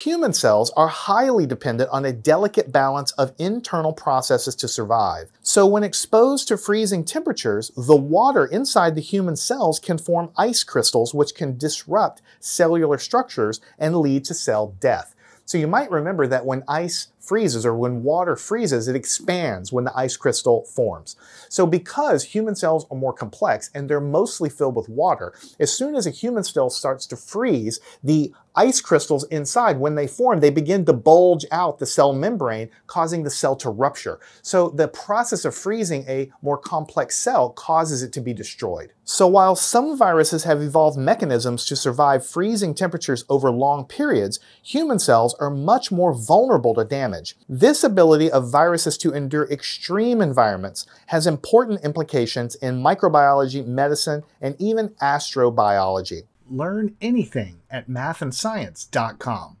Human cells are highly dependent on a delicate balance of internal processes to survive. So when exposed to freezing temperatures, the water inside the human cells can form ice crystals which can disrupt cellular structures and lead to cell death. So you might remember that when ice freezes or when water freezes, it expands when the ice crystal forms. So because human cells are more complex and they're mostly filled with water, as soon as a human cell starts to freeze, the ice crystals inside, when they form, they begin to bulge out the cell membrane, causing the cell to rupture. So the process of freezing a more complex cell causes it to be destroyed. So while some viruses have evolved mechanisms to survive freezing temperatures over long periods, human cells are much more vulnerable to damage damage. This ability of viruses to endure extreme environments has important implications in microbiology, medicine, and even astrobiology. Learn anything at mathandscience.com.